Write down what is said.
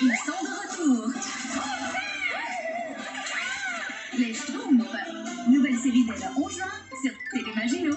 Ils sont de retour. Les Schtroumpfs. Nouvelle série dès le 11 juin sur Télémagino.